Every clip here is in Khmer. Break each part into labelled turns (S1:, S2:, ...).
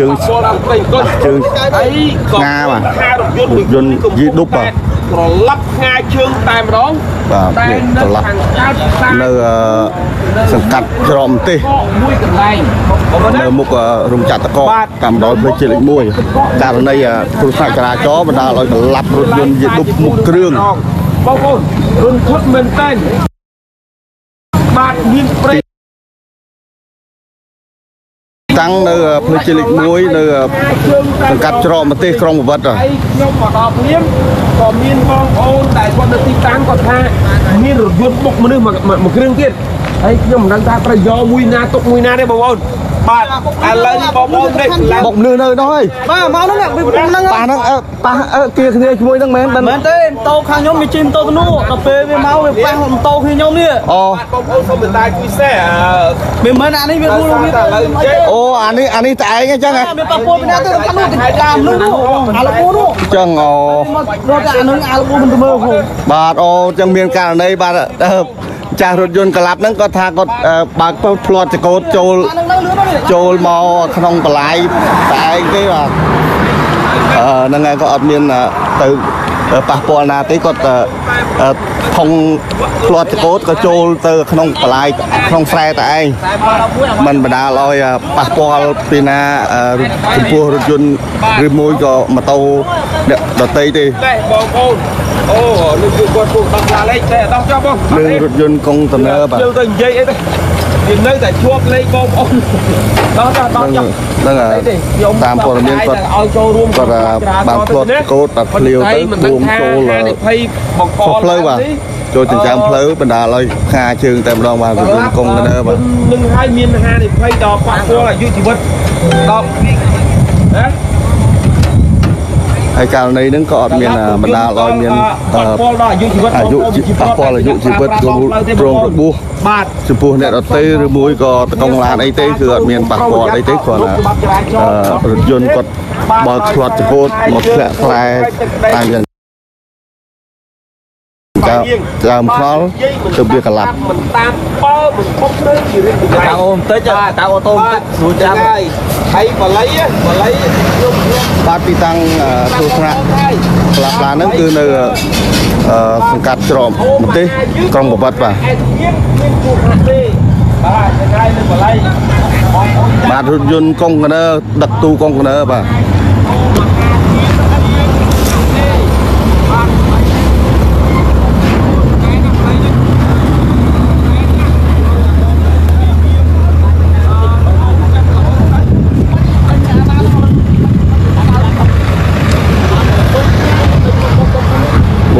S1: ជើង
S2: ពលដល់ពេញកុន
S1: ជើង
S2: អីក៏
S1: ងាបាទ
S2: ខារថយន្ត
S1: រថយន្តយីឌុបបាទ
S2: ត្រឡប់ងាជើងតែម្ដង
S1: បាទ
S2: តែ
S1: នេះ
S2: នៅ
S1: ត្រឡប់
S2: ខាងកើតផ្សារ
S1: នៅអឺសង្កាត់ច្រមទេស
S2: កមួយកន្លែងបើណា
S1: នៅមុខអឺរោងចក្រតកតាមដលផ្លូវជាតិលេខ1ករណីអឺគ្រោះថ្នាក់ចរាចរណ៍បណ្ដាលឲ្យកលាប់រថយន្តយីឌុបមុខគ្រឿង
S2: បងប្អូនរុនធត់មែនតើបាទមានព្រៃ
S1: តាំងនៅផ្លូវជាតិលេខ1នៅសង្កាត់ច្រមទេសក្រុងបវត្ត
S2: ហើយខ្ញុំមកដល់ព្រាមក៏មានបងប្អូនដែលគាត់នៅទីតាំងគាត់ថាមានរថយន្តបុកមនុស្សមួយមួយគ្រឿងទៀតហើយខ្ញុំមិនដឹងថាត្រូវយកមួយណាទុកមួយណាទេបងប្អូន បាទឥឡូវនេះបងប្អូននេះឡើង
S1: បុកមនុស្សនៅនោះហើយ
S3: បាទមកហ្នឹងវាហ្នឹង
S1: ប៉ះហ្នឹងអឺប៉ះអឺគៀគ្នាជាមួយហ្នឹងមែនមិន
S3: មែនទេម៉ូតូខាងខ្ញុំវាជិះម៉ូតូទៅនោះដល់ពេលវាមកវាប៉ះម៉ូតូគ្នាខ្ញុំនេះ
S1: អូ
S2: បាទបងប្អូនសូមមេត្តាជួយសេអឺ
S3: វាមិនអានេះវាគូវា
S2: តែឥឡូវចេះ
S1: អូអានេះអានេះតែឯងអញ្ចឹងហ៎
S3: មានប៉ះពួរពីណាទៅខាងនោះទៅតាមនោះអាលពូនោះ
S1: អញ្ចឹងអូ
S3: មករត់អានឹងអាលពូមិនទៅមើលគ្រូ
S1: បាទអូអញ្ចឹងមានករណីបាទអឺ ចាស់រថយន្តក្លាប់ហ្នឹងគាត់ថាគាត់អឺបើកទៅផ្លាត់ចកោតចូល
S3: អានឹងនៅលឿននេះ
S1: ចូលមកក្នុងបលាយតែឯងទេបាទអឺហ្នឹងហើយក៏អត់មានអឺទៅ ប៉ះពាល់ណាទេគាត់អឺអឺថងផ្លាត់ចកោតក៏ចូលទៅ ក្នុងបលាយក្នុងស្រែតែឯងมันបណ្ដាលឲ្យអឺប៉ះពាល់ពីណាអឺចំពោះរថយន្តឬមួយក៏ម៉ូតូអ្នកដតីទេ
S2: តែបងប្អូនអូនេះគឺគាត់ពុកដល់ឡាលេខតែអត់ចោះបង
S1: នឹងរថយន្តកុងតឺន័របាទ
S2: យើងទៅនិយាយអីទៅវានៅតែជាប់លេខបងប្អូនដល់ដល់ដល់ចុះ
S1: ហ្នឹងហើយតាមព័ត៌មានគាត់
S2: ឲ្យចូលរួម
S1: គាត់បានផ្លាត់កោតដល់ឃ្លាវទៅរួមចូល
S2: ហានិភ័យបង្ក
S1: ខុសផ្លូវបាទចូលចិញ្ចើមផ្លូវបណ្ដាលឲ្យខាជើងតែម្ដងបាទរថយន្តកុងតឺន័របាទ
S2: នឹងឲ្យមានហានិភ័យដល់ប៉ះពាល់អាយុជីវិតដល់ណា
S1: ហើយករណីហ្នឹងក៏អត់មានបណ្ដាលឲ្យមាន
S2: ប៉ះពាល់ដល់អាយុជីវិត
S1: អាយុប៉ះពាល់អាយុជីវិតរងរងរបួស
S2: បាទ
S1: ចំពោះអ្នកដទៃឬមួយក៏តកង់ឡានអីទេគឺអត់មានប៉ះពាល់អីទេគ្រាន់តែអឺរថយន្តគាត់បើកផ្លាត់ចកោតមកធ្លាក់ខ្សែតាមយ៉ាង ចាំចាំខ្នល់ទៅវាក្លាប់
S2: មិនតាមបើមិនខុសត្រូវជារឿងកន្លែង
S3: តៅអូបន្តិចតៅអូតូបន្តិចស្រួលចាំ
S2: ហើយហើយបល័យបល័យខ្ញុំខ្ញុំ
S1: បាទទីតាំងអឺគ្រោះថ្នាក់ផ្លាស់ប្លាហ្នឹងគឺនៅអឺសង្កាត់ច្រមប្រទេសក្រុងបវត្តបាទ
S2: ឯមានមានគូហាក់ទេបាទថ្ងៃនៅបល័យបងប្អូន
S1: បាទរថយន្តកុងតឺន័រដឹកទូកុងតឺន័របាទ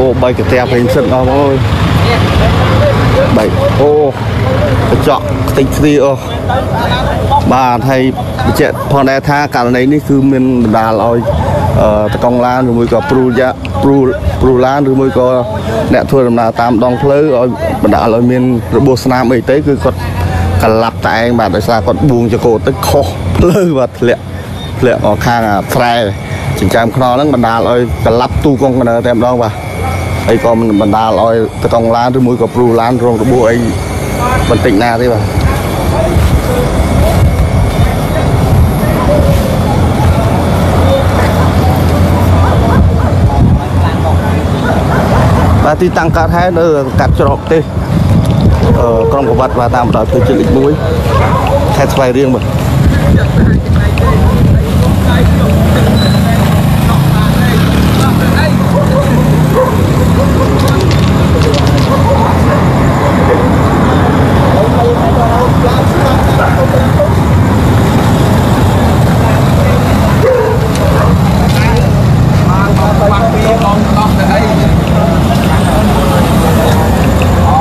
S1: អូបីកាតែពេញសិនអស់បងអើយបីអូកញ្ចក់ខ្ទេចខ្ទីអស់បាទហើយបញ្ជាក់ផងដែរថាករណីនេះគឺមានបណ្ដាលឲ្យអឺតកង់ឡានឬមួយក៏ព្រូយ៉ាព្រូព្រូឡានឬមួយក៏អ្នកធ្វើដំណើរតាមដងផ្លូវឲ្យបណ្ដាលឲ្យមានរបួសស្នាមអីទៅគឺគាត់កលាប់តែឯងបាទដោយសារគាត់បួងចកោទឹកខុសផ្លូវបាទធ្លាក់ធ្លាក់មកខាងអាស្រែចិញ្ចើមខ្នល់ហ្នឹងបណ្ដាលឲ្យកលាប់ទូកុងកណ្ដើតែម្ដងបាទ ហើយក៏មិនបណ្ដាលឲ្យតកង់ឡានឬមួយក៏ព្រូឡានរងរបួសអីបន្តិចណាទេបាទបាទទីតាំងកើតហេតុនៅកាត់ច្រកទេសអឺក្រុងប្រវត្តិបាទតាមដល់ផ្លូវជាតិលេខ1ខេត្តស្វាយរៀងបាទ
S2: បាក់ពីបងដោះទៅអីអូ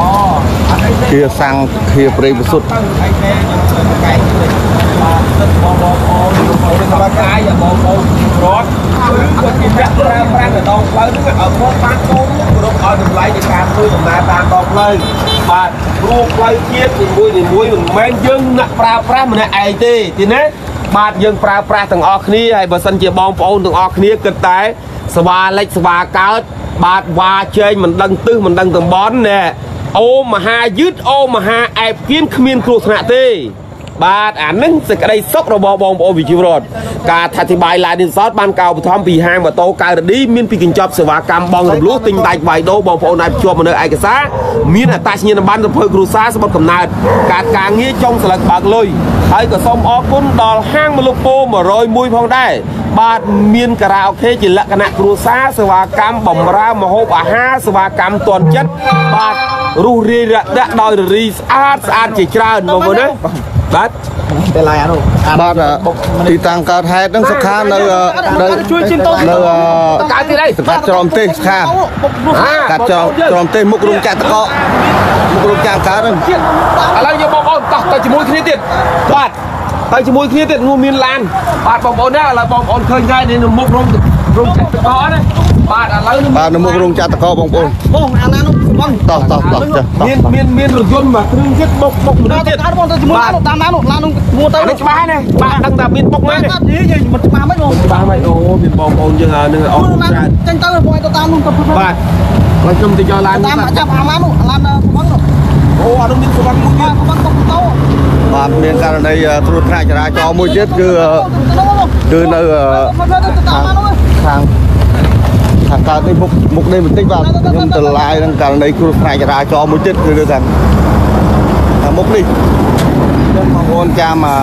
S2: អត់អីទេ
S1: ជាសាំងឃាព្រៃវិសុទ្ធ
S2: ទៅឯងទេខ្ញុំទៅកែបាទទឹកបងបងប្អូនបងប្អូនសប្បាយបងប្អូនរត់គឺគាត់ជាអ្នកប្រើប្រាស់នៅដងផ្លូវហ្នឹងឲ្យគាត់បានកូននោះគ្រប់ឲ្យតម្លៃនៃការធ្វើ ដំណើរតាមដងផ្លូវបាទព្រោះផ្លូវជាតិនីមួយនីមួយមិនមែនយើងអ្នកប្រើប្រាស់ម្នាក់ឯងទេទីណាបាទយើងប្រើប្រាស់ទាំងអស់គ្នាហើយបើសិនជាបងប្អូនទាំងអស់គ្នាគិតតែសវ៉ាលិចសវ៉ាកើតបាទវ៉ាជែងមិនដឹងទិសមិនដឹងតំបន់ណែ អូមហាយឺតអូមហាអែបគៀនគ្មានគ្រោះថ្នាក់ទេ បាទអានឹងសេចក្តីសុខរបស់បងប្អូនវិជីវរដ្ឋការថាធិបាយឡានឌីនសតបានកៅបឋមពីហាងម៉ូតូកៅរឌីមានពីកញ្ចប់សេវាកម្មបងរំលោះទិញដាច់វាយដូរបងប្អូនអាចភ្ជាប់មកនៅឯកសារមានអត្តសញ្ញាណប័ណ្ណសម្ភើគ្រួសារសម្បត្តិកំណើតការការងារចុងស្លឹកបើកលុយហើយក៏សូមអរគុណដល់ហាងមលុបពោ101ផងដែរបាទមានការ៉ាអូខេជាលក្ខណៈគ្រួសារសេវាកម្មបំរើម្ហូបអាហារសេវាកម្មទាន់ចិត្តបាទរុះរាយរដាក់ដោយររីស្អាតស្អាតជាច្រើនបងប្អូនណា បាទ
S3: តែឡាយអានោះ
S1: បាទទីតាំងកើតហេតុហ្នឹងសុខានៅនៅ
S3: ជួយជិះតោ
S1: នៅ
S2: តកើតទីនេះ
S1: កាត់ច្រំទេសសុខាកាត់ច្រំច្រំទេសមុខរោងចក្រតកមុខរោងចក្រកើតហ្នឹង
S2: ឥឡូវយកបងប្អូនតោះទៅជាមួយគ្នាទៀតបាទទៅជាមួយគ្នាទៀតនោះមានឡានបាទបងប្អូនណាឥឡូវបងប្អូនឃើញហើយនេះនៅមុខរោងរោងចក្រតកណាបាទឥឡូវនេះ
S1: បាទនៅមុខរោងចក្រតកបងប្អូន
S3: បងអាឡានោះ បង
S1: តោះតោះតោះចា
S2: មានមានមានរថយន្តមួយគ្រឿងទៀតបុកបុកមនុស្សទៀត
S3: ដល់បងទៅជាមួយអានោះតាមអានោះឡាននោះមួទៅ
S2: អានេះច្បាស់ហើយណាបាទដឹងថាមានបុកមែនទេ
S3: បាទនិយាយមិនច្បាស់មិនបង
S2: ច្បាស់ហើយអូមានបងប្អូនយើងនឹងអរគុណច្រើន
S3: ចាញ់ទៅបងទៅតាមនោះទៅ
S2: បាទហើយខ្ញុំទៅយកឡាន
S3: តាមចាប់អាឡាននោះឡានបងនោះ
S2: អូអានោះមានសុវត្ថិមួយទៀត
S3: បងទៅទៅ
S1: បាទមានករណីត្រួតត្រាចរាចរណ៍មួយទៀតគឺគឺនៅ
S3: មកទៅតាមអានោះ
S1: ខាង ខាងកើតនេះមុខមុខនេះបន្តិចបាទខ្ញុំទៅឡាយនឹងករណីគ្រោះថ្នាក់ចរាចរណ៍មួយទៀតគឺនៅខាងខាងមុខនេះចឹងបងប្អូនចាំអា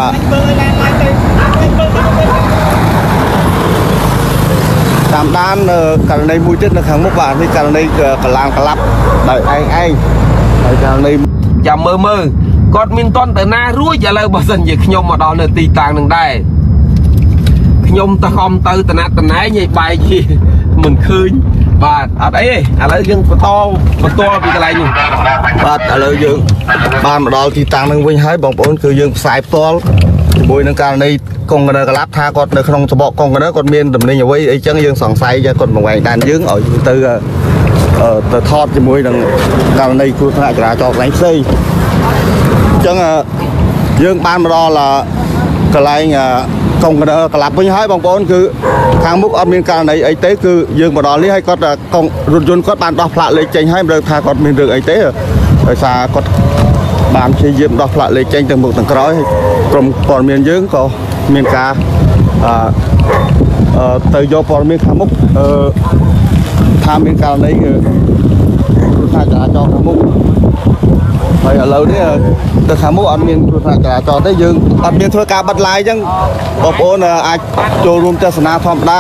S1: តាមដានករណីមួយទៀតនៅខាងមុខបាទនេះករណីកលានកលាប់ដោយឯងឯងហើយករណី
S2: ចាំមើលមើលគាត់មានតន់ទៅណារួចឥឡូវបើសិនជាខ្ញុំមកដល់នៅទីតាំងនឹងដែរ ខ្ញុំទៅខំទៅតំណាត់តំណែងឲ្យបែកជាមិនឃើញបាទអត់អីទេឥឡូវយើងបន្តបន្តពីកន្លែងនេះ
S1: បាទឥឡូវយើងបានមកដល់ទីតាំងនឹងវិញហើយបងប្អូនគឺយើងផ្សាយផ្ទាល់ជាមួយនឹងករណីកុងកណ្ដឺកលាប់ថាគាត់នៅក្នុងច្បកកុងកណ្ដឺគាត់មានតំណែងអ្វីអីចឹងយើងសង្ស័យថាគាត់បង្វែងដែនយើងឲ្យយើងទៅអឺទៅថតជាមួយនឹងករណីគ្រោះថ្នាក់ចរាចរណ៍កន្លែងផ្សេងអញ្ចឹងអឺយើងបានមកដល់អឺកន្លែងអឺ កុងកណ្ដឺកលាប់វិញហើយបងប្អូនគឺខាងមុខអត់មានករណីអីទេគឺយើងមកដល់នេះហើយគាត់អឺកុងរថយន្តគាត់បានដោះផ្លាកលេខចេញហើយមិនដឹងថាគាត់មានរឿងអីទេដោយសារគាត់បានព្យាយាមដោះផ្លាកលេខចេញទាំងមុខទាំងក្រោយហើយក្រុមព័ត៌មានយើងក៏មានការអឺអឺទៅយកព័ត៌មានខាងមុខអឺថាមានករណីគឺគ្រោះថ្នាក់ចរាចរណ៍ខាងមុខ ហើយឥឡូវនេះទៅខាងមុខអត់មានគ្រោះថ្នាក់ចរាចរណ៍ទេយើងអត់មានធ្វើការបិទឡាយអញ្ចឹងបងប្អូនអាចចូលរួមទស្សនាធម្មតា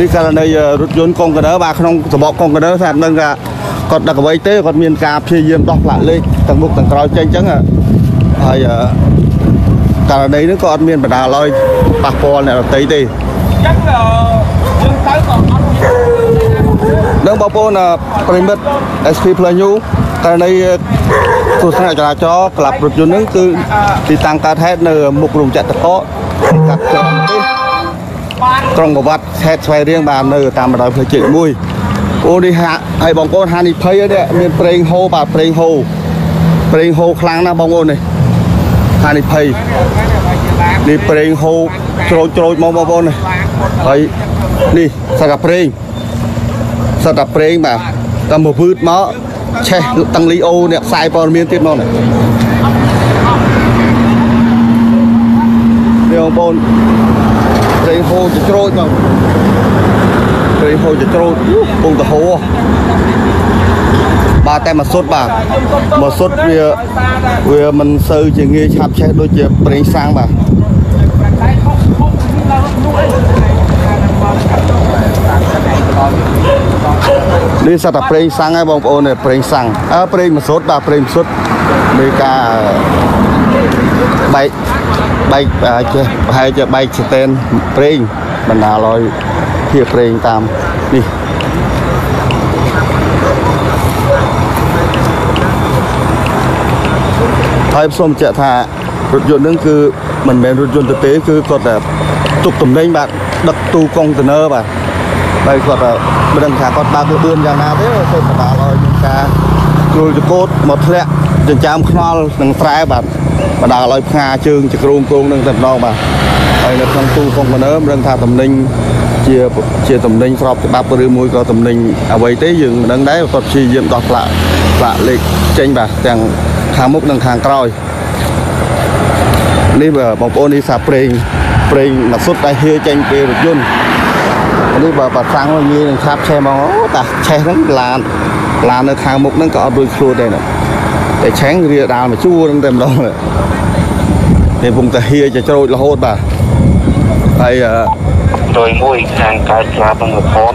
S1: នេះករណីរថយន្តកុងកណ្ដឺបាទក្នុងសបកកុងកណ្ដឺថាមិនដឹងថាគាត់ដឹកអ្វីទេគាត់មានការព្យាយាមដោះផ្លាកលេខទាំងមុខទាំងក្រោយចេញអញ្ចឹងហើយករណីនេះក៏អត់មានបណ្ដាលឲ្យប៉ះពាល់អ្នកដទៃទេ
S2: អញ្ចឹងយើងទៅក៏អត់មាន
S1: នឹងបងប្អូនប្រិមិត្ត SP Plus New ករណីគ្រោះថ្នាក់ចរាចរណ៍ក្លាប់រថយន្តហ្នឹងគឺទីតាំងកើតហេតុនៅមុខរោងចក្រតកកាត់ច្រំទេសក្រុងកវត្តខេត្តស្វាយរៀងបាននៅតាមបណ្ដោយផ្លូវជាតិមួយអូនេះហាហើយបងប្អូនហានិភ័យនេះមានប្រេងហូរបាទប្រេងហូរប្រេងហូរខ្លាំងណាស់បងប្អូននេះហានិភ័យនេះប្រេងហូរច្រូចច្រូចមកបងប្អូននេះហើយនេះសាកាប្រេងសត្វតែប្រេងបាទតែមកវឺតមក ឆេះតាំងលីអូអ្នកផ្សាយព័ត៌មានទៀតមកនេះនេះបងប្អូនប្រេងហូរចច្រូចមកប្រេងហូរចច្រូចពងតហូរបាទតែមកសុទ្ធបាទមកសុទ្ធវាវាមិនសូវជាងាយឆាប់ឆេះដូចជាប្រេងសាំងបាទនេះ សត្វតែប្រេងសាំងហើយបងប្អូននេះប្រេងសាំងអើប្រេងមកសុទ្ធបាទប្រេងមកសុទ្ធមានការបែកបែកអាចេះប្រហែលជាបែកស្ទែនប្រេងបណ្ដាលឲ្យភៀសប្រេងតាមនេះហើយសូមបញ្ជាក់ថារថយន្តហ្នឹងគឺមិនមែនរថយន្តទៅទេគឺគាត់តែទុកទំនិញបាទដឹកទូកុងតឺន័របាទ ហើយគាត់តែមិនដឹងថាគាត់បើកលបឿនយ៉ាងណាទេទៅបណ្ដាលឲ្យមានការជ្រុលចកូតមកធ្លាក់ចិញ្ចើមខ្នល់នឹងស្រែបាទបណ្ដាលឲ្យផ្ងាជើងចក្រងគងនឹងតែម្ដងបាទហើយនៅក្នុងទូកុងតឺន័រមិនដឹងថាទំនិញជាជាទំនិញស្របច្បាប់ឬមួយក៏ទំនិញអ្វីទេយើងមិនដឹងដែរគាត់ព្យាយាមដោះផ្លាកផ្លាកលេខចេញបាទទាំងខាងមុខនិងខាងក្រោយនេះបើបងប្អូននេះសាប្រេងប្រេងមកសុទ្ធតែហៀចេញពីរថយន្ត នេះបើបើសាំងមកងាយនឹងឆាប់ឆេះមកអូតាឆេះហ្នឹងឡានឡាននៅខាងមុខហ្នឹងក៏អត់រួចខ្លួនដែរណាតែឆេងរៀដាលមកជួរហ្នឹងតែម្ដងនេះពងតាហៀចច្រូចរហូតបាទហើយអឺ
S4: ដោយមួយខាងកើតស្លាប់នឹងរផន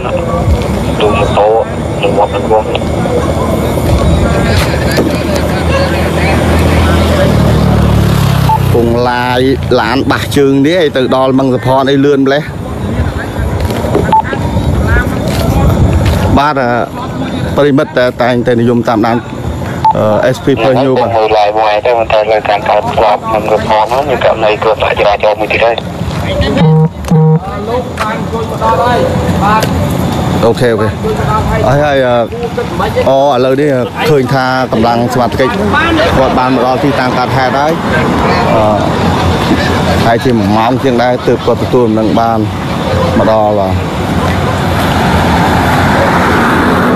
S4: ទូម៉ូតូនឹងវត្តនឹងវត្ត
S1: ពងឡាយឡានបាសជើងនេះឲ្យទៅដល់មឹងសផនអីលឿនម្លេះ បាទអឺប្រិមិត្តតែតែងតែនិយមតាមដានអឺ SP
S4: ហើយ
S1: Premium បាទ
S4: មើលឡាយមួយតែមិនតែលើការកើតស្លាប់នឹងរផននោះមានករណីគ្រោះថ្នាក់ចរាចរណ៍មួយទៀតហើយ
S2: លោកបានជួយមកដល់ហើយបាទ
S1: អូខេអូខេហើយហើយអឺ
S2: ទឹកមិន
S1: អូឥឡូវនេះឃើញថាកម្លាំងសមត្ថកិច្ចគាត់បានមកដល់ទីតាំងកើតហេតុហើយអឺហើយជា1ម៉ោងជាងដែរទើបគាត់ទទួលដំណឹងបានមកដល់បាទ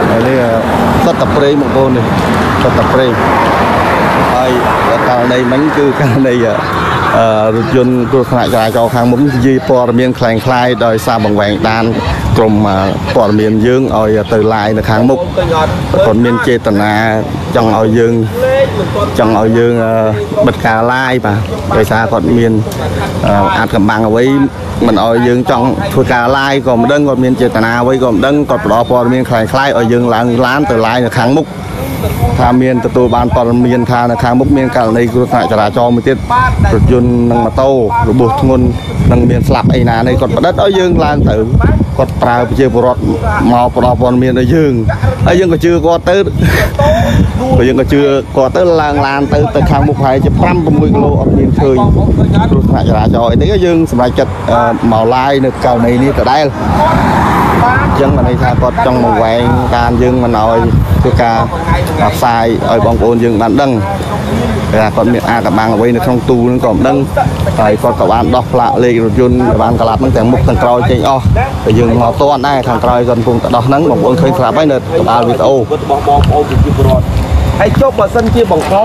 S1: ហើយនេះអឺ សត្វតាព្រៃបងប្អូននេះសត្វតាព្រៃហើយករណីមិញគឺករណីអឺអឺរថយន្តគ្រោះថ្នាក់ចរាចរណ៍ខាងមុខនិយាយព័ត៌មានคล้ายៗដោយសារបង្វែងដានក្រុមអឺព័ត៌មានយើងឲ្យទៅឡាយនៅខាងមុខ
S2: ទៅអត់
S1: គាត់មានចេតនាចង់ឲ្យយើង
S2: លេខមិនទាន់
S1: ចង់ឲ្យយើងអឺបិទការឡាយបាទដោយសារគាត់មានអឺអាចកំបាំងអ្វីមិនឲ្យយើងចង់ធ្វើការឡាយក៏មិនដឹងគាត់មានចេតនាអ្វីក៏មិនដឹងគាត់ផ្ដល់ព័ត៌មានคล้ายៗឲ្យយើងឡើងឡានទៅឡាយនៅខាងមុខ ថាមានទទួលបានព័ត៌មានថានៅខាងមុខមានករណីគ្រោះថ្នាក់ចរាចរណ៍មួយទៀតរថយន្តនិងម៉ូតូរបួសធ្ងន់និងមានស្លាប់អីណានេះគាត់ផ្ដិតឲ្យយើងឡើងទៅគាត់ប្រើប្រជាពលរដ្ឋមកផ្ដល់ព័ត៌មានឲ្យយើងហើយយើងក៏ជឿគាត់ទៅព្រោះយើងក៏ជឿគាត់ទៅឡើងឡានទៅទៅខាងមុខប្រហែលជា5 6គីឡូអត់មានឃើញគ្រោះថ្នាក់ចរាចរណ៍អីទេយើងសម្រេចចិត្តអឺមកឡាយនៅករណីនេះដដែលអញ្ចឹងបានន័យថាគាត់ចង់មកវែងការយើងមិនឲ្យ ធ្វើការផ្សាយឲ្យបងប្អូនយើងបានដឹងថាគាត់មានអាកបាំងអ្វីនៅក្នុងទូហ្នឹងក៏មិនដឹងហើយគាត់ក៏បានដោះផ្លាកលេខរថយន្តដែលបានក្លាប់ហ្នឹងទាំងមុខទាំងក្រោយចេញអស់តែយើងមកតន់ដែរខាងក្រោយគាត់កំពុងតែដោះហ្នឹងបងប្អូនឃើញស្រាប់ហើយនៅក្បាលវីដេអូ
S2: គាត់របស់បងប្អូនប្រជាពលរដ្ឋហើយចុះបើសិនជាបង្ក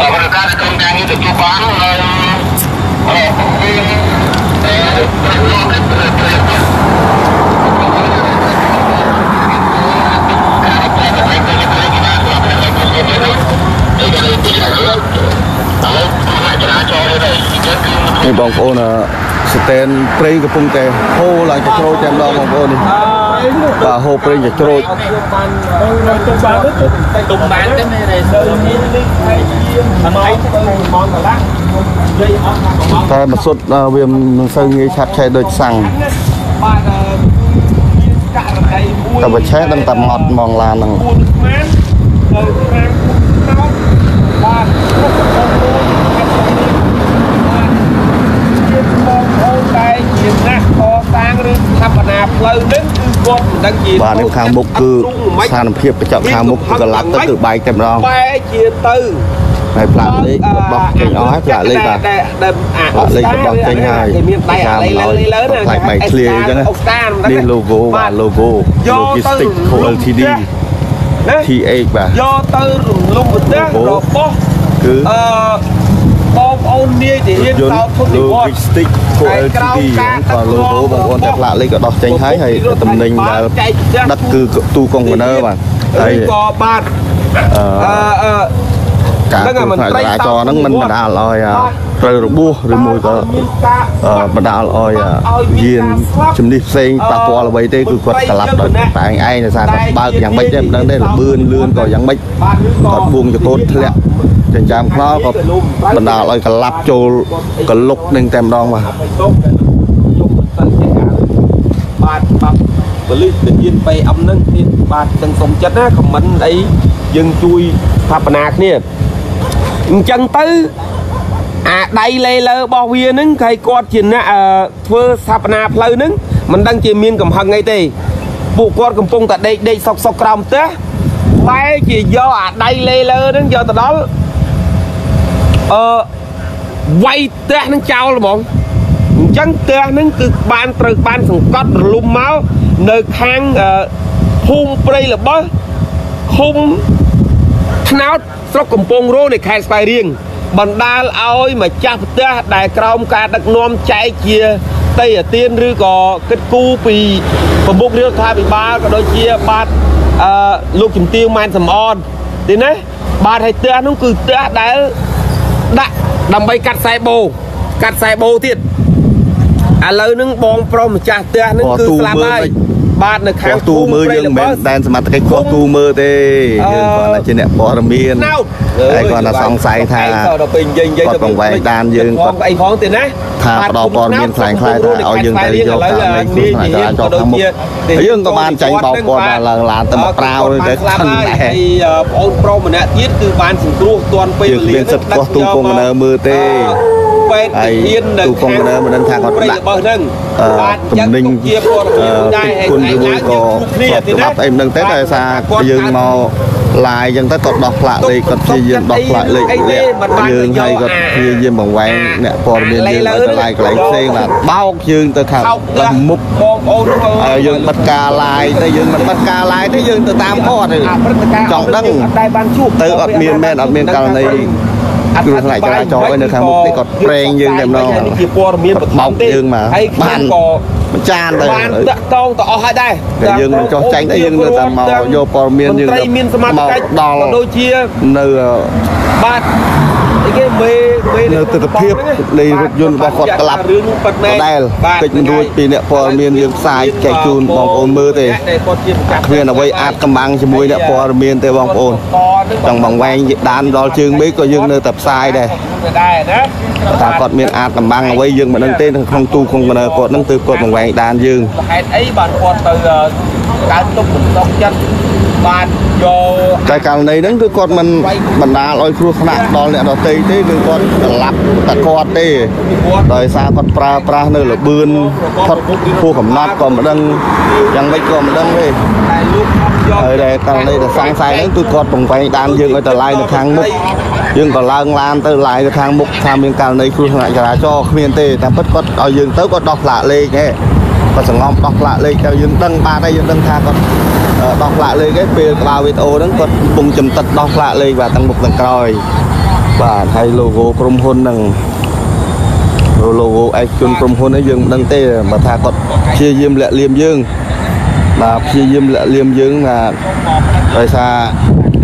S4: អរការក្រុមការងារទទួលបានហើយអរចរាចរណ៍ នេះគឺគឺ
S1: នេះបងប្អូនអឺស្តែនព្រៃកំពុងតែហូរឡើងទៅជ្រោចតែម្ដងបងប្អូននេះបាទហូរព្រៃទៅជ្រោច
S2: បានទៅបានទៅទុំបានទេមេរេសនេះនេះហើយជាម៉ោងទៅម៉ោងកន្លះនិយាយអត់ថាម៉ោង
S1: តែមកសុទ្ធអឺវាមិនសូវងាយឆាប់ឆេះដូចសាំង
S2: បាទមានករណីមួយ
S1: តែបើឆេះដឹងតែមកត់ហ្មងឡានហ្នឹង
S2: គួរស្មានទៅខាងគោតបាទគ្រប់បងប្អូនបាទជាបងប្អូនដែលជាអ្នកកសាងឬស្ថាបនាផ្លូវនេះគឺគាត់មិនដឹងជា
S1: បាទនៅខាងមុខគឺស្ថានភាពកញ្ចក់ខាងមុខគឺកន្លាប់ទៅគឺបែកតែម្ដង
S2: បែកជាទៅ
S1: ហើយផ្លាកលេខរបស់ចេញអស់ហើយផ្លាកលេខបាទ
S2: ដែលដែលអា
S1: ផ្លាកលេខរបស់ចេញហើយ
S2: មានដៃអាលេលើលើណា
S1: ផ្លាកបែកឃ្លាអញ្ចឹងណា
S2: អូស្តាន
S1: នេះ logo បាទ logo logistic co ltd
S2: ណា
S1: th បាទ
S2: យកទៅរំលំប្រទេស
S1: Logo
S2: របស់
S1: គឺ
S2: អឺបងប្អូននាយដែលរៀន
S1: យន្ត
S2: សោតពុទ្ធនិវត្តន៍
S1: logistic co
S2: ហើយក្រោ
S1: ltd
S2: មការដឹក
S1: បាទ logo បងប្អូនតែផ្លាកលេខក៏ដោះចេញហើយហើយតំណែងដែលដឹកគឺទូកុងតឺន័របាទហើយ
S2: ឬក៏បាទ
S1: អឺ
S2: អឺអឺ
S1: ការគ្រោះថ្នាក់ចរាចរណ៍ហ្នឹងមិនបណ្ដាលឲ្យអ่าត្រូវរបួសឬមួយក៏
S2: មានការ
S1: អឺបណ្ដាលឲ្យអ่าយានជំនិះផ្សេងប៉ះពាល់អ្វីទេគឺគាត់ក្លាប់ដោយតែឯងឯងដោយសារគាត់បើកយ៉ាងម៉េចទេមិនដឹងទេលបឿនលឿនក៏យ៉ាងម៉េច
S2: បាទឬក៏
S1: គាត់បួងចកូនធ្លាក់ចិញ្ចាមខ្នល់ក៏បណ្ដាលឲ្យក្លាប់ចូលកលុកនឹងតែម្ដងបាទ
S2: ទៅតុកដែលយកមិនសិនជាការបាទបាទបលិសទាហានបេអំនឹងទៀតបាទទាំងសុំចិត្តណាខមមិនអីយើងជួយស្ថាបនាគ្នា អញ្ចឹងទៅអាដៃលេលើរបស់វានឹងគេគាត់ជាអ្នកអឺធ្វើស្ថាបនាផ្លូវនឹងមិនដឹងជាមានកំហឹងអីទេពួកគាត់កំពុងតែដេកដេកសុកសុកក្រោមផ្ទះបែរជាយកអាដៃលេលើនឹងយកទៅដល់អឺវាយផ្ទះនឹងចោលហ្មងអញ្ចឹងផ្ទះហ្នឹងគឺបានត្រូវបានសង្កត់រលំមកនៅខាងអឺភូមិព្រៃរបស់ឃុំថ្នោត ស្រុកកំពង់រោងនៃខេត្តស្វាយរៀងបណ្ដាលឲ្យម្ចាស់ផ្ទះដែលក្រោមការដឹកនាំចែកជាតីអាទៀនឬក៏គិតគូរពីប្រមុខរដ្ឋាភិបាលក៏ដូចជាបាទអឺលោកជំទាវម៉ែនសំអនទីណាបាទហើយផ្ទះនោះគឺផ្ទះដែលដាក់ដើម្បីកាត់ខ្សែបូកាត់ខ្សែបូទៀតឥឡូវហ្នឹងបងប្រុសម្ចាស់ផ្ទះហ្នឹងគឺស្លាប់ហើយ បាទនៅខា
S1: ខ
S2: ង
S1: ទូមើលយើងមិនមែនដែនសមត្ថកិច្ចខុសទូមើលទេយើងគ្រាន់តែជាអ្នកព័ត៌មាន
S2: ណោត
S1: ហើយគាត់ថាសង្ស័យថា
S2: ដល់ពេលនិយាយនិយាយ
S1: គាត់បង្វែងដានយើង
S2: គា
S1: គាត់
S2: ត់អីផងទេណា
S1: ថាផ្ដល់ព័ត៌មានខ្លាំងៗថាឲ្យយើងទៅយកតាមនៃគ្រោះថ្នាក់ចរាចរណ៍ខាងមុខយើងក៏បានចាញ់បោកគាត់មកឡើងឡានទៅមកប្រាវទៅខឹងដែរ
S2: ហើយបងអូនប្រុសម្នាក់ទៀតគឺបានសង្គ្រោះទាន់ពេល
S1: យើងគ្មានសិទ្ធិខ្វះទូកុងកណើមើលទេ
S2: ពេទ្យ
S1: ហើយ
S2: ហ៊ាននៅ
S1: ទូកុងកណើមិនដឹងថាគាត់ដាក់
S2: របស់ហ្នឹង
S1: អឺ
S2: បាទ
S1: ទំនិញ
S2: ជាព័ត៌មាន
S1: អឺ
S2: ដែរ
S1: គុណឬមួយក៏ស្របច្បាប់អីមិនដឹងទេដោយសារយើងមកឡាយអញ្ចឹងទៅគាត់ដោះផ្លាកលេខគាត់ព្យាយាមដោះផ្លាកលេខលាក់យើងហើយគាត់ព្យាយាមបង្វែងអ្នកព័ត៌មានយើងឲ្យទៅឡាយកន្លែងផ្សេងបាទបោកយើងទៅខាង
S2: ខោក
S1: ដល់មុខ
S2: បងប្អូន
S1: ហើយយើងបិទការឡាយទៅយើងមិនបិទការឡាយទេយើងទៅតាមគាត់ទេ
S2: អាព្រឹត្តិការណ៍
S1: ចង់ដឹង
S2: អត់ដែរបានជួប
S1: ទៅអត់មានមែនអត់មានករណី គ្រោះថ្នាក់ចរាចរណ៍អីនៅខាងមុខនេះគាត់ប្រេងយើងតែម្ដង
S2: នេះជាព័ត៌មានបឋ
S1: បោ
S2: ម
S1: ក
S2: ទេ
S1: យើងមក
S2: ហើយខ្ញុំ
S1: បាន
S2: ក៏
S1: មួយចានទៅ
S2: បានតាក់តងទៅអស់ហើយដែរ
S1: តែយើងមិនចោះចាញ់ទេយើងនៅតែមកយកព័ត៌មានយើង
S2: មន្ត្រីមានសមត្ថកិច្ច
S1: មកដល់
S2: ក៏ដូចជា
S1: នៅ
S2: បាទអី គេមេមេ
S1: នៅទិដ្ឋភាពនៃរថយន្តរបស់គាត់ក្លាប់
S2: រឿងប៉ិតមែន
S1: ដែលកិច្ចមិនរួចពីអ្នកព័ត៌មានយើងផ្សាយចែកជូនបងប្អូនមើលទេ
S2: ដែលគាត់ជាម្ចាស់
S1: គ្មានអ្វីអាចកំបាំងជាមួយអ្នកព័ត៌មានទេបងប្អូនចង់បង្វែងដានដល់ជើងមេឃក៏យើងនៅតែផ្សាយដែរ
S2: ដែរណា
S1: ថាគាត់មានអាចកំបាំងអ្វីយើងមិនដឹងទេនៅក្នុងទូកុងកណើគាត់ហ្នឹងទើបគាត់បង្វែងដានយើង
S2: ហេតុអីបានគាត់ទៅកើតទុកមិនតកចិត្តបានយក
S1: តែករណីហ្នឹងគឺគាត់មិនបណ្ដាលឲ្យគ្រោះថ្នាក់ដល់អ្នកដទៃទេគឺគាត់ស្លាប់តែគាត់ទេ
S2: គាត់
S1: ដោយសារគាត់ប្រើប្រាស់នៅលបឿនផុតពោះកំណត់ក៏មិនដឹងយ៉ាងម៉េចក៏មិនដឹងទេ
S2: តែលោកយក
S1: ហើយដែលករណីដែលសង្ស័យហ្នឹងគឺគាត់បង្វែងដានយើងឲ្យទៅឡាយនៅខាងមុខយើងក៏ឡើងឡានទៅឡាយនៅខាងមុខថាមានករណីគ្រោះថ្នាក់ចរាចរណ៍គ្មានទេតែពិតគាត់ឲ្យយើងទៅគាត់ដោះផ្លាកលេខហ៎គាត់សង្ងំដោះផ្លាកលេខទៅយើងដឹងបាទហើយយើងដឹងថាគាត់អឺដោះផ្លាកលេខឯងពេលក្បាលវីដេអូហ្នឹងគាត់កំពុងចំតិតដោះផ្លាកលេខបាទទាំងមុខទាំងក្រោយ បាទហើយ logo ក្រុមហ៊ុនហ្នឹង logo ឯកជនក្រុមហ៊ុនហ្នឹងយើងមិនដឹងទេបើថាគាត់ព្យាយាមលាក់លៀមយើងបាទព្យាយាមលាក់លៀមយើងថាដោយសារ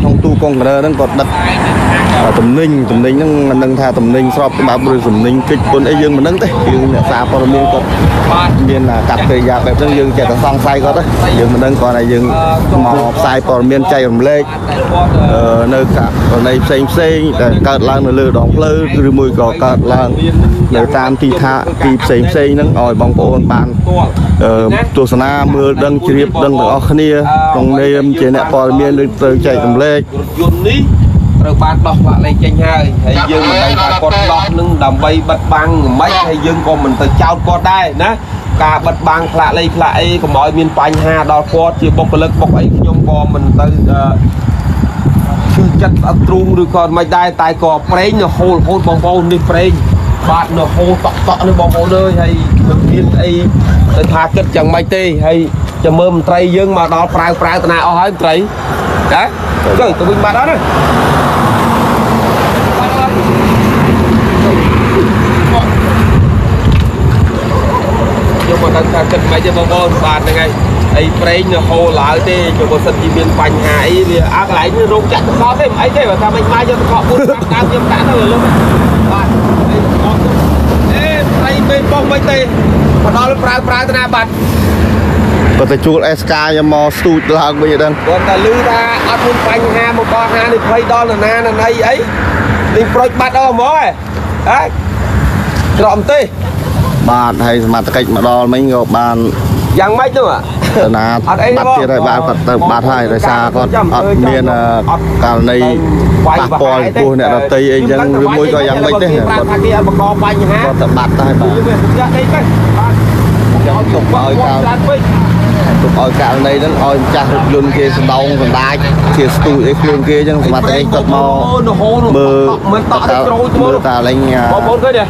S1: ក្នុងទូកុងកណើហ្នឹងគាត់ដឹកតំណែងតំណែងហ្នឹងមិនដឹងថាតំណែងស្របច្បាប់ឬតំណែងកិច្ចពន្ធអីយើងមិនដឹងទេយើងអ្នកសារព័ត៌មានគាត់មានកាត់កិរិយាបែបហ្នឹងយើងចេះតែសង្ស័យគាត់ទេយើងមិនដឹងគាត់ថាយើងមកផ្សាយព័ត៌មានចែករំលែកអឺនៅករណីផ្សេងផ្សេងៗដែលកើតឡើងនៅលើដងផ្លូវឬមួយក៏កើតឡើងនៅតាមទីថាទីផ្សេងផ្សេងៗហ្នឹងឲ្យបងប្អូនបានអឺទស្សនាមើលដឹងជ្រាបដឹងទាំងអស់គ្នាក្នុងនាមជាអ្នកព័ត៌មានឬត្រូវចែករំលែក
S2: រថយន្តនេះត្រូវបានដោះផ្លាកលេខចេញហើយហើយយើងមិនដឹងថាគាត់ដោះនឹងដើម្បីបិទបាំងមិនហើយយើងក៏មិនទៅចោទគាត់ដែរណាការបិទបាំងផ្លាកលេខផ្លាកអីកុំឲ្យមានបញ្ហាដល់គាត់ជាបុគ្គលិកបុកអីខ្ញុំក៏មិនទៅអឺឈឺចិត្តអត់ទ្រូងឬក៏មិនដែរតែក៏ប្រេងនៅហូលហូលបងប្អូននេះប្រេងបាទនៅហូលតក់តក់នេះបងប្អូនអើយហើយមិនមានអីទៅថាគិតយ៉ាងម៉េចទេហើយចាំមើលមន្ត្រីយើងមកដល់ប្រាវប្រាវតាណាអស់ហើយមន្ត្រី ណាទៅទៅវិញបាត់អត់ណាខ្ញុំមិនដឹងថាគិតមិនទេបងប្អូនបាទហ្នឹងហើយអីប្រេងនៅហូរឡើយទេ જો បើសិនជាមានបញ្ហាអីវាអាកន្លែងនេះរោងចាក់ទឹកកកទេមិនអីទេបើថាមិនមកយកទឹកកក4 5ដើមខ្ញុំដាក់ទៅលើបាទអីទឹកកកអេប្រៃពេលបងមិនទេមកដល់ប្រើប្រើទៅណាបាទ
S1: ក៏ទៅជួល SK ខ្ញុំមកស្ទូចឡើងវិញអីដឹង
S2: គាត់តែលឺថាអត់មានបញ្ហាមកបោះហានេះភ័យដល់នរណានរណីអីនេះប្រូចបាត់អស់ហ្មងហ៎ហ៎ច្រកទេ
S1: បាទហើយសមត្ថកិច្ចមកដល់មិញក៏បាន
S2: យ៉ាងម៉េចទៅ
S1: ទៅណា
S2: អត់អីទេ
S1: បាត់ទៀតហើយបាទគាត់ទៅបាត់ហើយដោយសារគាត់អត់មានអឺករណីប៉ះពាល់ចំពោះអ្នកដទៃអីចឹងឬមួយក៏យ៉ាងម៉េចទេ
S2: គាត់
S1: គាត់
S2: ថាគេអត់បង្កបញ្ហា
S1: គាត់ទៅបាត់ហើយបាទ
S2: យើងវាចាក់អីទៅបាទ
S1: ចឹងទុកឲ្យកៅ
S2: ឡើងពេ ក
S1: ទុកឲ្យករណីហ្នឹងឲ្យម្ចាស់រថយន្តគេសណ្ដោងសណ្ដាចជាស្ទូចអីខ្លួនគេចឹងសមត្ថកិច្ចគាត់មកមើល
S2: មិនតក់ទៅក្រូចទៅ
S1: មើលតាលេង
S2: បងប្អូនឃើញទេ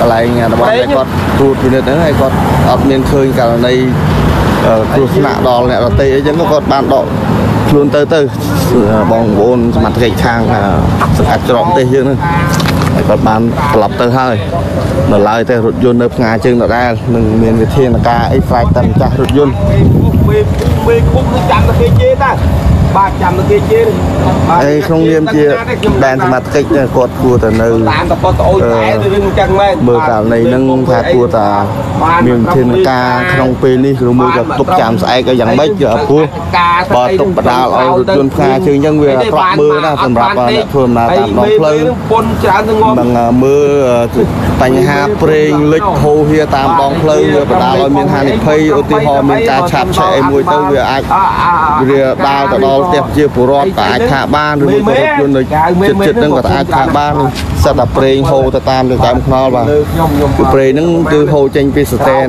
S1: កន្លែងរបស់ដែលគាត់ត្រួតពិនិត្យហ្នឹងហើយគាត់អត់មានឃើញករណីអឺគ្រោះថ្នាក់ដល់អ្នកដទៃអីចឹងក៏គាត់បានដកខ្លួនទៅទៅបងប្អូនសមត្ថកិច្ចខាងអឺសង្កាត់ច្រកប្រទេសយើងហ្នឹងហើយគាត់បានត្រឡប់ទៅហើយ នៅឡើយទេរថយន្តនៅផ្ងាជើងដដែលនឹងមានវិធានការអីផ្លាយតាមម្ចាស់រថយន្ត
S2: មេមេគុកនឹងចាំតែគេជេតាបាទចាំតែគេជេ
S1: បាទអីក្នុងនាមជាដែនសមត្ថកិច្ចគាត់គួរតែនៅ
S2: តាមតពតអូនតែរឿងចឹងមែន
S1: មើលករណីហ្នឹងថាគួរតែមានវិធានការក្នុងពេលនេះឬមួយក៏ទុកចាំស្អែកឲ្យយ៉ាងម៉េចព្រោះបើទុកបដាលឲ្យរថយន្តផ្សារជើងចឹងវាអក្រក់មើលណាសម្រាប់អ្នកធ្វើដំណើរតាមដងផ្លូវ
S2: ពន្ធច្រើនទៅងំ
S1: នឹងមើលបញ្ហាប្រេងលិចហូរហៀតាមដងផ្លូវវាបណ្ដាលឲ្យមានហានិភ័យឧទាហរណ៍មានការឆាបឆេះអីមួយទៅវាអាចវាដាល់ទៅដល់ផ្ទះជាពលរដ្ឋក៏អាចថាបានឬមួយក៏រថយន្តនៅចិត្តចិត្តហ្នឹងក៏អាចថាបានសិតតែប្រេងហូរទៅតាមទៅតាមខ្នល់បាទ
S2: ខ្ញុំខ្ញុំ
S1: គឺប្រេងហ្នឹងគឺហូរចេញពីស្តែន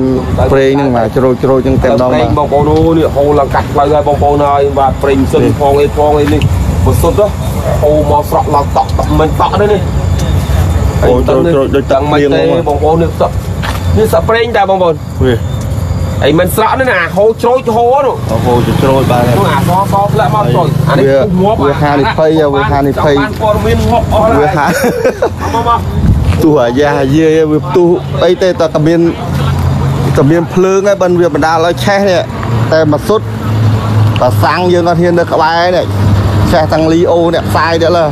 S1: ប្រេងហ្នឹងបាទជ្រោយជ្រោយចឹងតែម្ដង
S2: ប្រេ
S1: បាទ
S2: ងបងប្អូនអូនេះហូរឡើងកាត់ផ្លូវហើយបងប្អូនហើយបាទប្រេងសិនផងអីផងអីនេះបើសុទ្ធហូរមកស្រក់ឡើងតក់មិនតក់ទេនេះ
S1: អូជ្រោយជ្រោយដូចទឹក
S2: មិន
S1: មៀង
S2: ទេ
S1: ហ្មង
S2: បងប្អូននេះសក់នេះសក់ប្រេងតែបងប្អូន
S1: វា
S2: អីមិនស្រក់នេះណាហូរជ្រោយហូរនោះ
S1: ហូរជ្រោយបាទ
S2: នោះអាសសធ្លាក់មកជ្រោយអានេះ
S1: វា
S2: ពុះងាប់
S1: វាហានិភ័យវាហានិភ័យ
S2: បានព័ត៌មានងាប់អស់ហើយ
S1: វាហា
S2: មកមក
S1: ទោះអាយ៉ាយាយវាផ្ទុះអីទេតែតែមានតែមានភ្លើងហើយបានវាបណ្ដាលឲ្យឆេះនេះតែមកសុទ្ធតែសាំងយើងអត់ហ៊ាននៅក្បែរនេះឆេះទាំងលីអូនេះផ្សាយទៅលើ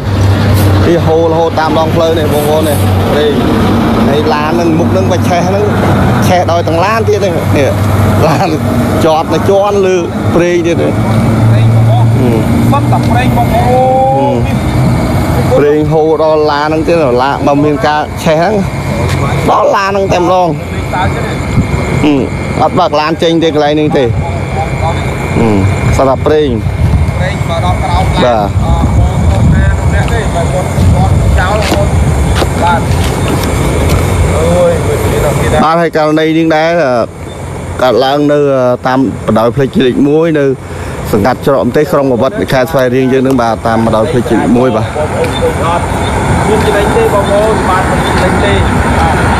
S1: នេះហូររហូតតាមដងផ្លូវនេះបងប្អូននេះនេះហើយឡានហ្នឹងមុខហ្នឹងបាច់ឆេះហ្នឹងឆេះដោយទាំងឡានទៀតហ្នឹងនេះឡានចតនៅជន់លើព្រេងទៀតនេះ
S2: ប្រេងបងប្អូនសត្វតែប្រេងបងប្អូន
S1: ព្រេងហូរដល់ឡានហ្នឹងទៀតឡានបើមានការឆេះហ្នឹងដល់ឡានហ្នឹងតែម្ដង
S2: តើចឹង
S1: អឺអត់បើកឡានចេញទេកន្លែងនេះទេអឺសម្រាប់ប្រេង
S2: ប្រេងបើដល់ក្រោម
S1: បាទ
S2: អឺបងណានោះនេះទេបើគាត់គាត់ចោលគាត់បាទអើយវាមានដល់គេដែរ
S1: បាទហើយករណីនេះដែរអឺកើតឡើងនៅតាមបណ្ដោយផ្លេចលេខ1នៅសង្កាត់ច្រកអំទេសក្រុងបវត្តខេត្តស្វាយរៀងយើងនឹងបាទតាមបណ្ដោយផ្លេចលេខ1បាទ
S2: បងប្អូនឃើញអត់មានចំណេញទេបងប្អូនបាទមិនចំណេញទេបាទ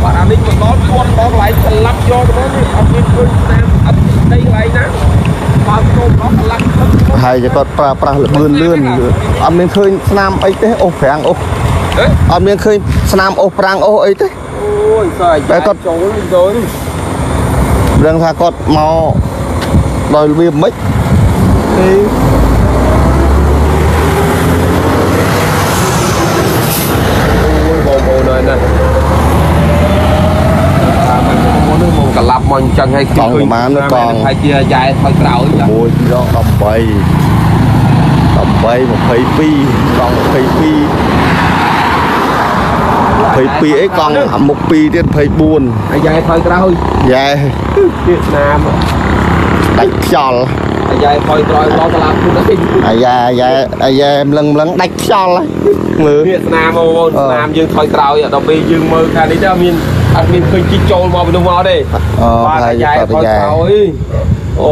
S2: បងប្អូនឃើញអត់បាទឡើងចូលមកបងវាអត់ឃើញណានេះណាចូលមកបាទអានេះមកដល់គាត់ដល់កន្លែងស្លាប់យកទៅនេះអត់មានឃើញស្នាមអត់ដីកន្លែងណាបើចូលមកកន្លះទឹក
S1: ហើយគាត់ប្រើប្រាស់លឿនលឿនអត់មានឃើញស្នាមអីទេអូសប្រាំងអូស
S2: ហេ
S1: អត់មានឃើញស្នាមអូសប្រាំងអូសអីទេ
S2: អូយសើ
S1: តែ
S2: តែ
S1: គាត់
S2: គាត់ចូលនេះចូលនេះ
S1: ដឹងថាគាត់មកដោយរបៀបម៉េចទេ
S2: អូយបងប្អូនហើយណាថាមិនមុននេះ មកកលាប់មកអញ្ចឹងឲ្យហើយជាយ៉ែថយក្រោយចា
S1: 1 2 18 18 22កង់22 22អីកង់អាមុខ2ទៀត24
S2: អាយ៉ែថយក្រោយ
S1: យ៉ែ
S2: ទៀតស្នាម
S1: ដាច់ខ្យល់
S2: អាយ៉ែថយក្រោយមកកលាប់ខ្លួនឯង
S1: អាយ៉ាយ៉ែអាយ៉ែម្លឹងម្លឹងដាច់ខ្យល់ហើយមើល
S2: ទៀតស្នាមបងប្អូនស្នាមយើងថយក្រោយដល់ពេលយើងមើលខាងនេះទៅមានអត់មានឃើញជីកចូលមកពីនោះមកទេ
S1: អូ
S2: បាទ
S1: ហើយ
S2: អាយ៉ែ
S1: គាត់
S2: ថយ
S1: យ៉ែ
S2: ក្រោយ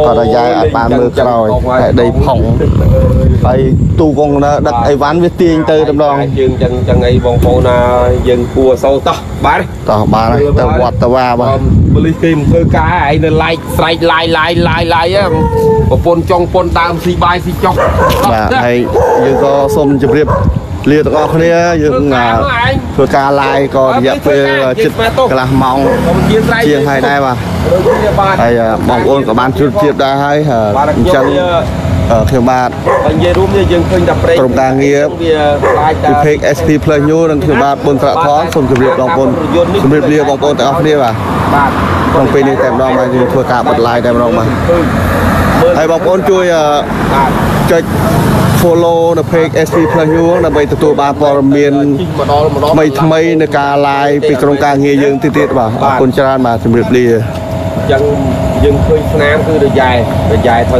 S1: គាត់អាយ៉ែអត់បានមើលក្រោយតែដីផុងហើយទូកុងណាដឹកអីវ៉ាន់វាទាញទៅតែម្ដង
S2: យើងចឹងចឹងអីបងប្អូនណាយើងគួរសោតោះបាទ
S1: តោះបានហើយទៅវត្តទៅវាបាទ
S2: ប៉ូលីសគេមិនធ្វើការឯងនៅឡាយស្រែកឡាយឡាយឡាយឡាយប្រពន្ធចុងពន្ធដើមស៊ីបាយស៊ីចុក
S1: បាទហើយយើងក៏សូមជម្រាបលាទាំងអស់គ្នាយើងអាធ្វើការ live ក៏រយៈពេលជិតកន្លះម៉ោង
S2: ខ្ញុំជាស្រែក
S1: ជាងហើយដែរបាទ
S2: បាទ
S1: ហើយបងប្អូនក៏បានជួបជៀបដែរហើយអញ្ចឹង ខ្ញុំបាទ
S2: បើនិយាយរួមនេះយើងឃើញតែប្រេង
S1: ក្រុមការងារ
S2: វាខ្លាចតែ
S1: ពី page SP Plus New និងខ្ញុំបាទបុនត្រាក់ថនសូមជម្រាបបងប្អូនជម្រាបលាបងប្អូនទាំងអស់គ្នាបាទ
S2: បាទ
S1: ក្នុងពេលនេះតែម្ដងបាទយើងធ្វើការបិទ live តែម្ដងបាទ
S2: ឃើញមើល
S1: ហើយបងប្អូនជួយអឺ
S2: បាទ
S1: ចុច follow នៅ page SP Plus New ដើម្បីទទួលបានព័ត៌មាន
S2: ជីកមកដល់ម្ដង
S1: ថ្មីថ្មីនៃការ live ពីក្រុមការងារយើងទៀតទៀតបាទអរគុណច្រើនបាទជម្រាបលា
S2: អញ្ចឹងយើងឃើញស្នាមគឺរយ៉ែរយ៉ែថយ